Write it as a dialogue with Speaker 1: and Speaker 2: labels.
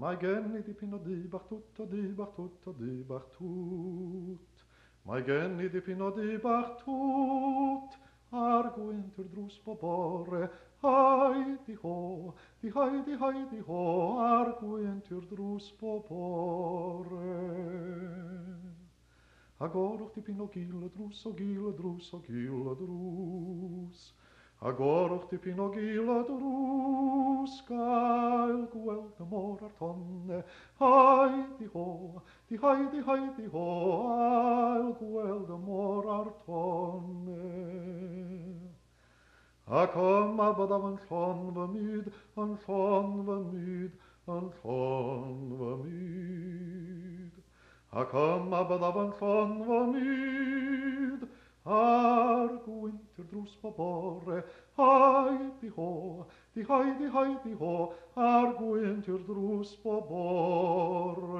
Speaker 1: Ma genni di pino di bartutto di bartutto di bartut. Ma genni di pino di bartut. Arguentur drus popore, hai di ho, di hai di hai di ho, arguentur drus popore. Agor ti pino gil drus o gil drus o gil drus. Agor ti pino gil drus, ar tonne. Haiddi ho, di haiddi haiddi ho, ail gweld y môr ar tonne. Ac yma byddaf yn llon fy myd, yn llon fy myd, yn llon fy myd. Ac yma byddaf yn llon fy myd, ar gwyntir drws fy bore, ar di hoi, di hoi, di ho, arguentur drus pobor.